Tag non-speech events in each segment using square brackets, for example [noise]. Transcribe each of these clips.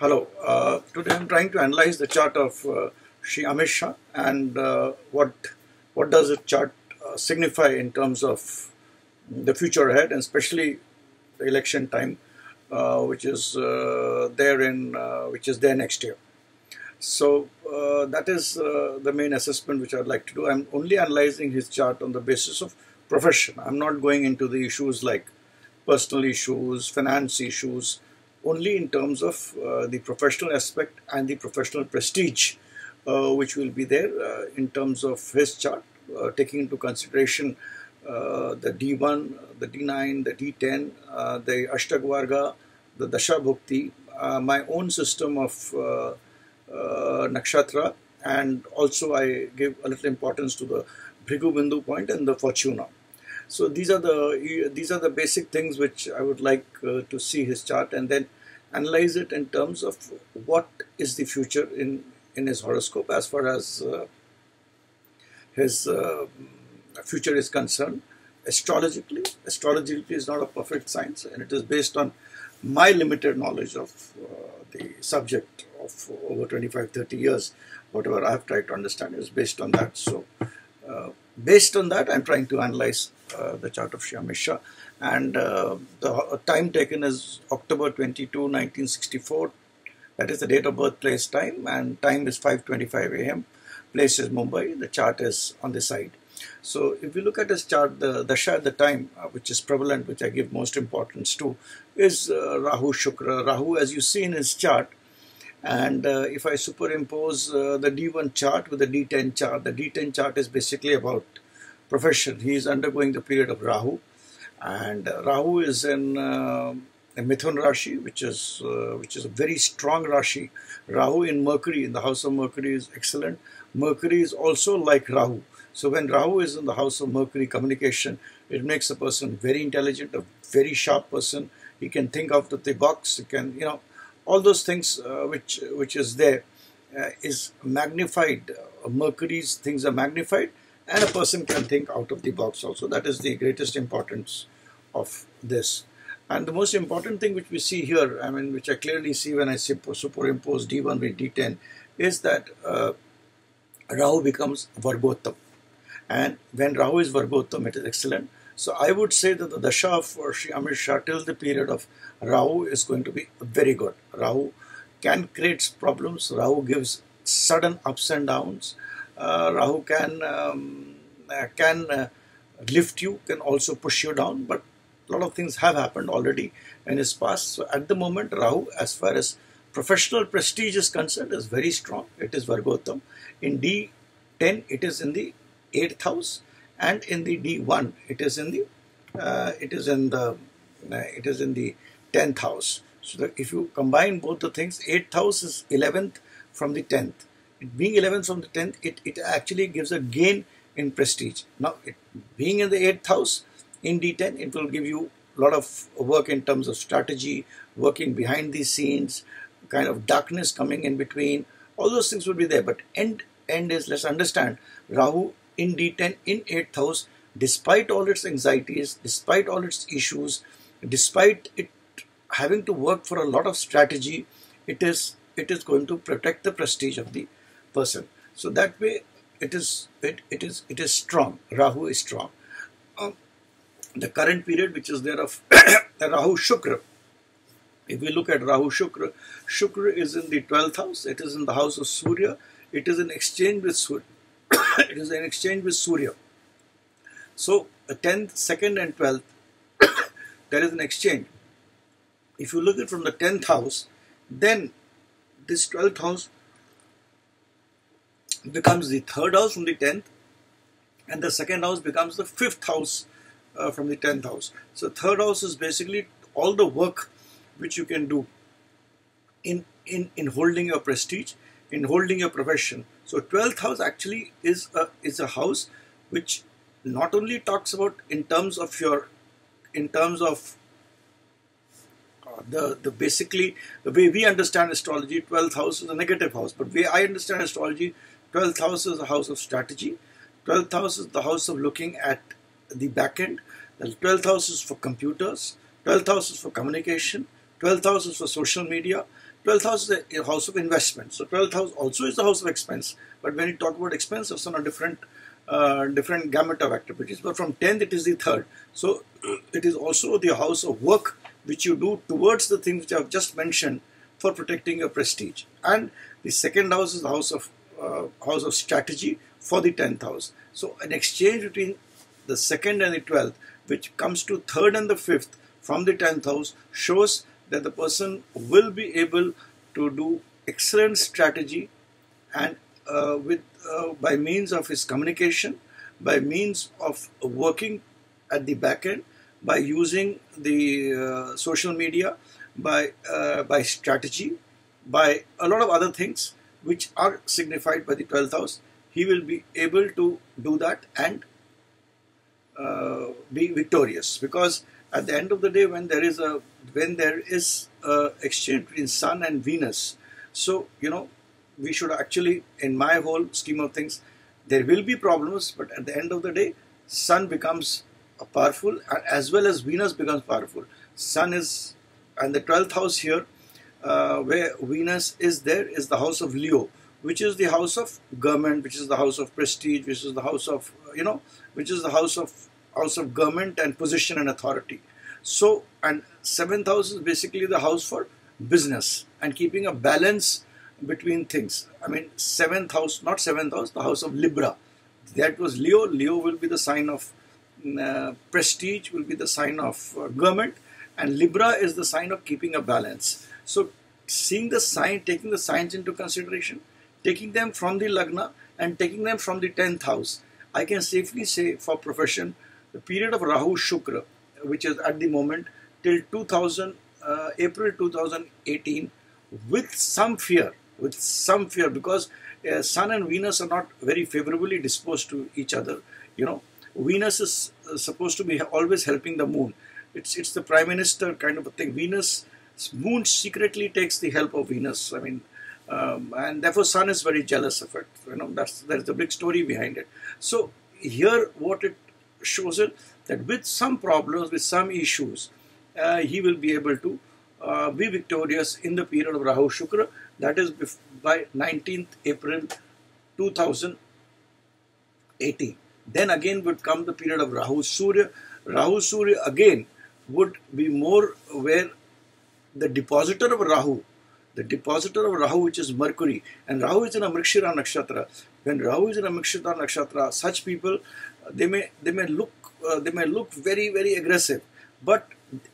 Hello. Uh, today I'm trying to analyze the chart of uh, Shri Amit Shah and uh, what what does the chart uh, signify in terms of the future ahead and especially the election time, uh, which is uh, there in uh, which is there next year. So that is the main assessment which I'd like to do. I'm only analyzing his chart on the basis of profession. I'm not going into the issues like personal issues, finance issues only in terms of uh, the professional aspect and the professional prestige uh, which will be there uh, in terms of his chart, uh, taking into consideration uh, the D1, the D9, the D10, uh, the Ashtakvarga, the Dasha Bhukti, my own system of Nakshatra, and also I give a little importance to the Bhrigu Bindu point and the Fortuna. So these are the these are the basic things which I would like uh, to see his chart and then analyze it in terms of what is the future in in his horoscope as far as uh, his uh, future is concerned. Astrologically, astrologically is not a perfect science, and it is based on my limited knowledge of uh, the subject of over 25 30 years whatever i have tried to understand is based on that so uh, based on that i'm trying to analyze uh, the chart of Shri Amit Shah. And uh, the time taken is October 22, 1964. That is the date of birth, place, time, and time is 5:25 a.m. Place is Mumbai. The chart is on the side. So if you look at this chart, the dasha at the time, uh, which is prevalent, which I give most importance to, is uh, Rahu Shukra. Rahu, as you see in his chart, and uh, if I superimpose uh, the D1 chart with the D10 chart, the D10 chart is basically about profession. He is undergoing the period of Rahu, and uh, Rahu is in uh, a Mithun Rashi, which is uh, which is a very strong Rashi. Rahu in Mercury, in the house of Mercury, is excellent. Mercury is also like Rahu. So when Rahu is in the house of Mercury, communication, it makes a person very intelligent, a very sharp person. He can think out of the box. He can, you know, all those things uh, which which is there uh, is magnified. Uh, Mercury's things are magnified and a person can think out of the box also. That is the greatest importance of this. And the most important thing which we see here, I mean, which I clearly see when I superimpose D1 with D10, is that uh, Rahu becomes Vargottam. And when Rahu is Vargottam, it is excellent. So I would say that the Dasha for Shri Amit Shah till the period of Rahu is going to be very good. Rahu can create problems. Rahu gives sudden ups and downs. Uh, Rahu can um, uh, can uh, lift you, can also push you down, but a lot of things have happened already in his past. So at the moment, Rahu, as far as professional prestige is concerned, is very strong. It is Vargottam. In D10, it is in the eighth house, and in the D1, it is in the uh, it is in the uh, it is in the tenth house. So if you combine both the things, eighth house is eleventh from the tenth It being 11th from the 10th, it, it actually gives a gain in prestige. Now, it, being in the 8th house in D10, it will give you a lot of work in terms of strategy, working behind the scenes, kind of darkness coming in between. All those things will be there. But end, end is, let's understand, Rahu in D10 in 8th house, despite all its anxieties, despite all its issues, despite it having to work for a lot of strategy, it is it is going to protect the prestige of the person. So that way, it is it, it is it is strong. Rahu is strong. Um, the current period, which is there of [coughs] Rahu Shukra. If we look at Rahu Shukra, Shukra is in the twelfth house. It is in the house of Surya. It is in exchange with Surya. [coughs] it is in exchange with Surya. So, the tenth, second, and twelfth, [coughs] there is an exchange. If you look at from the tenth house, then this twelfth house becomes the third house from the 10th and the second house becomes the fifth house uh, from the 10th house. So third house is basically all the work which you can do in, in, in holding your prestige, in holding your profession. So 12th house actually is a, is a house which not only talks about in terms of your, in terms of uh, the, the basically the way we understand astrology, 12th house is a negative house, but way I understand astrology, 12th house is the house of strategy. 12th house is the house of looking at the back end. The 12th house is for computers. 12th house is for communication. 12th house is for social media. 12th house is a house of investment. So 12th house also is the house of expense. But when you talk about expense, it's on a different uh, different gamut of activities. But from 10th, it is the third. So [clears throat] it is also the house of work which you do towards the things which I have just mentioned for protecting your prestige. And the second house is the house of uh, house of strategy for the 10th house. So an exchange between the second and the 12th, which comes to third and the fifth from the 10th house, shows that the person will be able to do excellent strategy and uh, with uh, by means of his communication, by means of working at the back end, by using the uh, social media, by uh, by strategy, by a lot of other things which are signified by the 12th house, he will be able to do that and uh, be victorious. Because at the end of the day when there is a when there is a exchange between sun and venus so you know we should actually in my whole scheme of things there will be problems but at the end of the day sun becomes powerful as well as venus becomes powerful. Sun is and the 12th house here uh, where venus is there is the house of leo which is the house of government, which is the house of prestige, which is the house of, you know, which is the house of house of government and position and authority. So, and seventh house is basically the house for business and keeping a balance between things. I mean, seventh house, not seventh house, the house of Libra. That was Leo. Leo will be the sign of uh, prestige, will be the sign of uh, government, and Libra is the sign of keeping a balance. So, seeing the sign, taking the signs into consideration, taking them from the Lagna and taking them from the 10th house. I can safely say for profession, the period of Rahu Shukra, which is at the moment till 2000, uh, April 2018, with some fear, with some fear, because uh, Sun and Venus are not very favorably disposed to each other. You know, Venus is uh, supposed to be always helping the Moon. It's it's the Prime Minister kind of a thing. Venus, Moon secretly takes the help of Venus. I mean, um, and therefore Sun is very jealous of it. You know, that's there's the big story behind it. So here, what it shows it that with some problems, with some issues, uh, he will be able to uh, be victorious in the period of Rahu Shukra. That is by 19th April 2018. Then again would come the period of Rahu Surya. Rahu Surya again would be more where the depositor of Rahu the depositor of Rahu, which is Mercury, and Rahu is in a Mrigashira nakshatra. When Rahu is in a Mrigashira nakshatra, such people they may they may look uh, they may look very very aggressive, but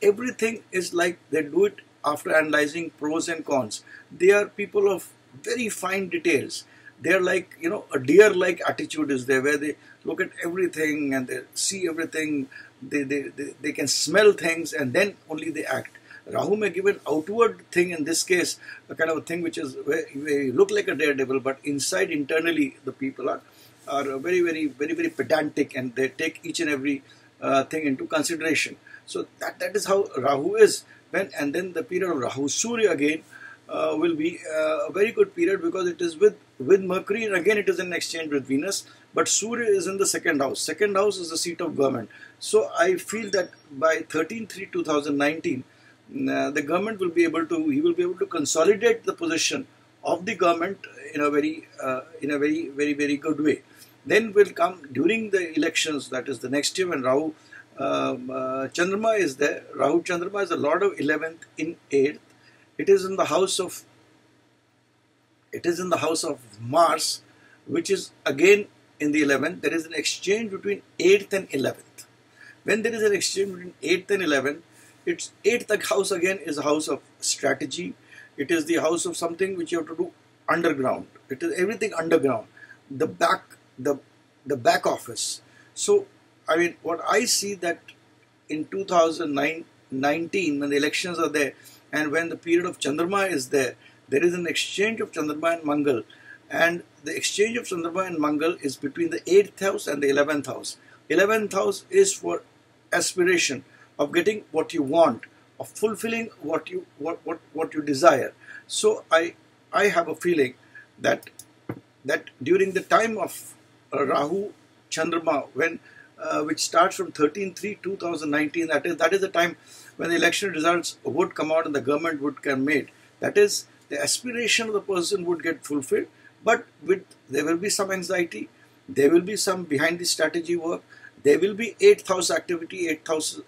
everything is like they do it after analyzing pros and cons. They are people of very fine details. They are like you know a deer-like attitude is there, where they look at everything and they see everything. They, they, they, they can smell things and then only they act Rahu may give an outward thing in this case, a kind of a thing which is you look like a daredevil, but inside internally the people are are very very very very pedantic and they take each and every uh, thing into consideration. So that that is how Rahu is. When and then the period of Rahu Surya again uh, will be uh, a very good period because it is with with Mercury and again it is in exchange with Venus. But Surya is in the second house. Second house is the seat of government. So I feel that by 13 3 2019 uh, the government will be able to he will be able to consolidate the position of the government in a very uh, in a very very very good way. Then will come during the elections that is the next year when Rahu um, uh, Chandrama is there Rahu Chandrama is the lord of 11th in 8th it is in the house of it is in the house of Mars which is again in the 11th there is an exchange between 8th and 11th when there is an exchange between 8th and 11th its eighth house again is a house of strategy. It is the house of something which you have to do underground. It is everything underground. The back, the the back office. So I mean, what I see that in 2019, when the elections are there, and when the period of Chandrama is there, there is an exchange of Chandrama and Mangal, and the exchange of Chandrama and Mangal is between the eighth house and the eleventh house. Eleventh house is for aspiration of getting what you want, of fulfilling what you what what, what you desire. So I I have a feeling that that during the time of uh, Rahu Chandrama, when uh, which starts from 13 3 2019, that is that is the time when the election results would come out and the government would come made. That is, the aspiration of the person would get fulfilled, but with there will be some anxiety, there will be some behind the strategy work, there will be eighth house activity, eighth house,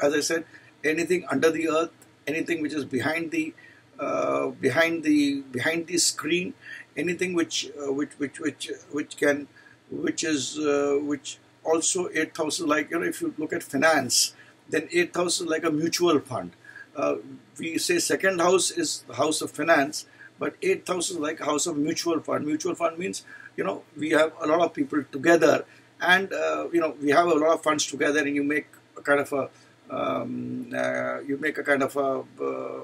as I said, anything under the earth, anything which is behind the uh, behind the behind the screen, anything which uh, which which which which can which is uh, which also eighth house like you know if you look at finance, then eighth house is like a mutual fund. Uh, we say second house is the house of finance, but eighth house is like house of mutual fund. Mutual fund means you know we have a lot of people together, and uh, you know we have a lot of funds together, and you make a kind of a um, uh, you make a kind of a uh,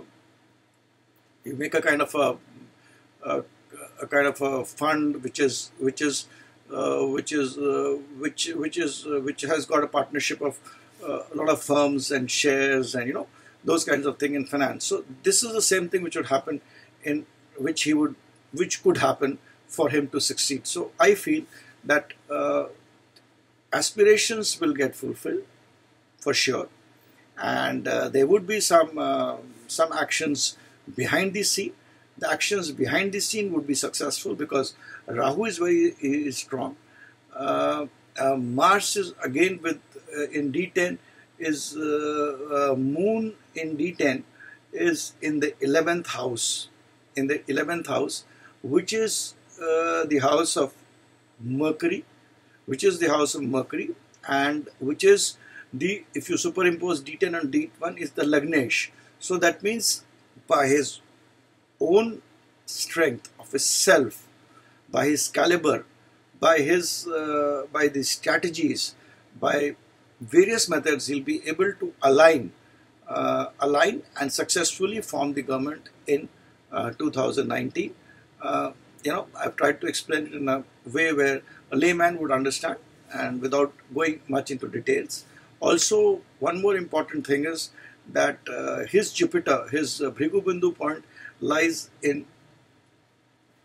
you make a kind of a, a, a kind of a fund which is which is uh, which is uh, which which is uh, which has got a partnership of uh, a lot of firms and shares and you know those kinds of thing in finance. So this is the same thing which would happen in which he would which could happen for him to succeed. So I feel that aspirations will get fulfilled for sure, and uh, there would be some some actions behind the scene. The actions behind the scene would be successful because Rahu is very is strong. Uh, uh, Mars is again with uh, in D10 is uh, uh, Moon in D10 is in the 11th house in the 11th house which is uh, the house of Mercury which is the house of Mercury and which is the if you superimpose D10 on D1 is the Lagnesh so that means by his own strength of his self, by his caliber, by his uh, by the strategies, by various methods, he'll be able to align, uh, align and successfully form the government in uh, 2019. Uh, you know, I've tried to explain it in a way where a layman would understand and without going much into details. Also, one more important thing is that uh, his Jupiter, his uh, Bhrigu Bindu point lies in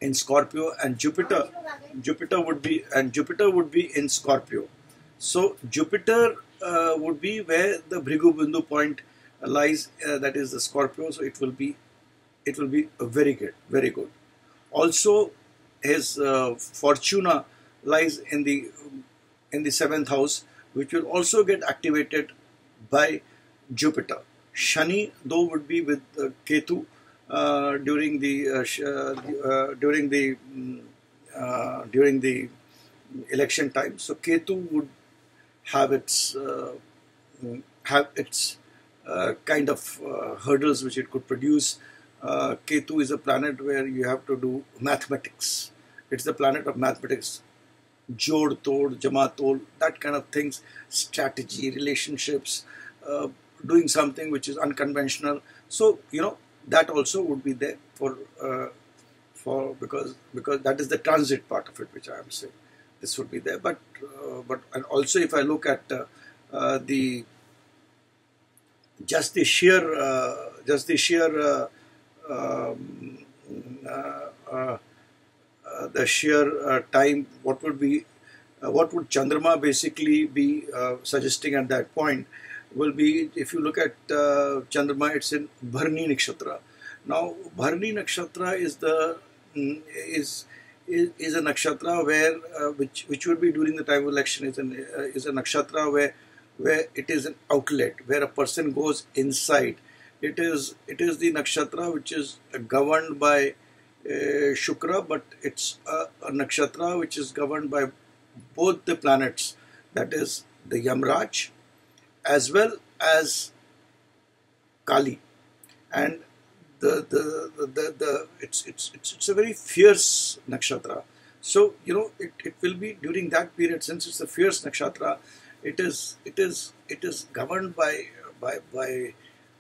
in Scorpio and Jupiter Jupiter would be and Jupiter would be in Scorpio. So Jupiter uh, would be where the Bhrigu Bindu point lies uh, that is the Scorpio so it will be it will be very good very good. Also his uh, Fortuna lies in the in the seventh house which will also get activated by Jupiter. Shani, though, would be with uh, Ketu uh, during the uh, uh, uh during the mm, uh, during the election time. So Ketu would have its mm, have its kind of hurdles which it could produce. Ketu is a planet where you have to do mathematics. It's the planet of mathematics. Jod, Tod, Jama, Tol, that kind of things, strategy, relationships, uh, doing something which is unconventional. So you know that also would be there for uh, for because because that is the transit part of it which I am saying. This would be there, but uh, but and also if I look at uh, uh the just the sheer uh, just the sheer um, sheer time, what would be what would Chandrama basically be suggesting at that point? will be, if you look at uh, Chandrama, it's in Bharni Nakshatra. Now, Bharni Nakshatra is the mm, is is, is a nakshatra where uh, which which would be during the time of election is an uh, is a nakshatra where where it is an outlet where a person goes inside. It is it is the nakshatra which is governed by uh, Shukra, but it's a, a nakshatra which is governed by both the planets. That is the Yamraj as well as Kali, and the the the, the, the it's, it's it's it's a very fierce nakshatra. So you know it, it will be during that period since it's a fierce nakshatra, it is it is it is governed by by by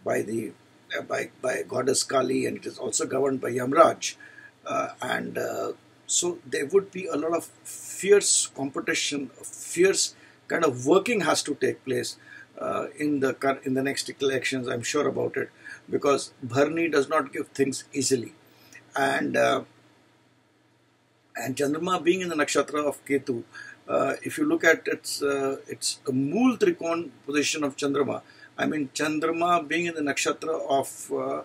by the uh, by by goddess Kali and it is also governed by Yamraj, uh, and uh, so there would be a lot of fierce competition, fierce kind of working has to take place uh, in the in the next elections. I'm sure about it because Bharni does not give things easily, and uh, and Chandrama being in the nakshatra of Ketu, uh, if you look at its uh, its Mool Trikon position of Chandrama, I mean, Chandrama being in the nakshatra of uh,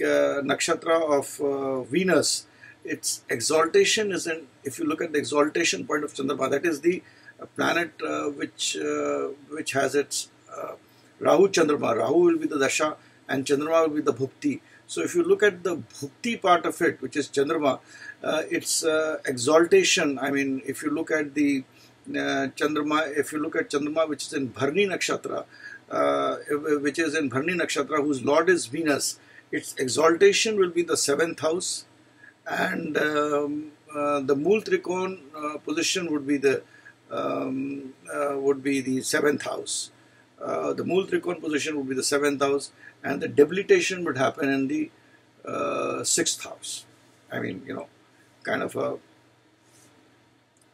nakshatra of uh, Venus, its exaltation is in. If you look at the exaltation point of Chandrama, that is the planet uh, which uh, which has its uh, Rahu Chandrama. Rahu will be the dasha, and Chandrama will be the bhukti. So if you look at the bhukti part of it, which is Chandrama, uh, its uh, exaltation. I mean, if you look at the uh, Chandrama, if you look at Chandrama, which is in Bharni Nakshatra, uh, which is in Bharni Nakshatra, whose lord is Venus, its exaltation will be the seventh house, and um, uh, the Mool Trikon uh, position would be the um, would be the seventh house. the Mool Trikon position would be the seventh house, and the debilitation would happen in the sixth house. I mean, you know, kind of a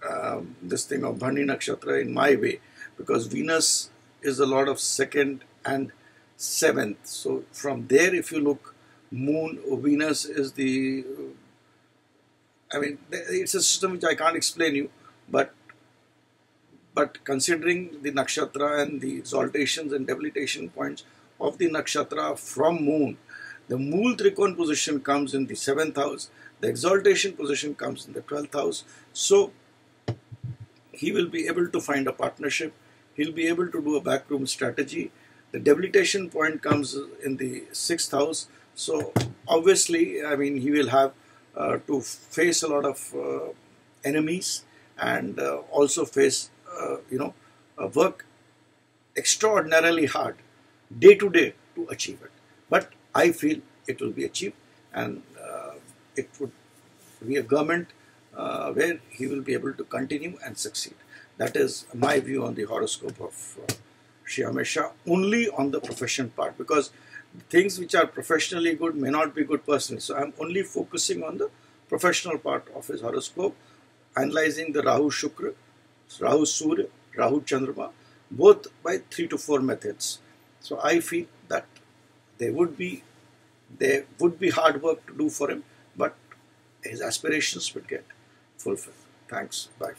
um, this thing of Bharni Nakshatra in my way because Venus is the lord of second and seventh. So from there, if you look, Moon Venus is the. I mean, it's a system which I can't explain you, but but considering the nakshatra and the exaltations and debilitation points of the nakshatra from Moon, the Mool Trikon position comes in the seventh house, the exaltation position comes in the twelfth house. So he will be able to find a partnership, he'll be able to do a backroom strategy. The debilitation point comes in the sixth house, so obviously, I mean, he will have to face a lot of uh, enemies and uh, also face, uh, you know, work extraordinarily hard day to day to achieve it. But I feel it will be achieved and uh, it would be a government uh, where he will be able to continue and succeed. That is my view on the horoscope of uh, Shri Amit Shah, only on the profession part because things which are professionally good may not be good personally. So I'm only focusing on the professional part of his horoscope, analyzing the Rahu Shukra, Rahu Surya, Rahu Chandrama, both by three to four methods. So I feel that there would be there would be hard work to do for him, but his aspirations would get fulfilled. Thanks. Bye.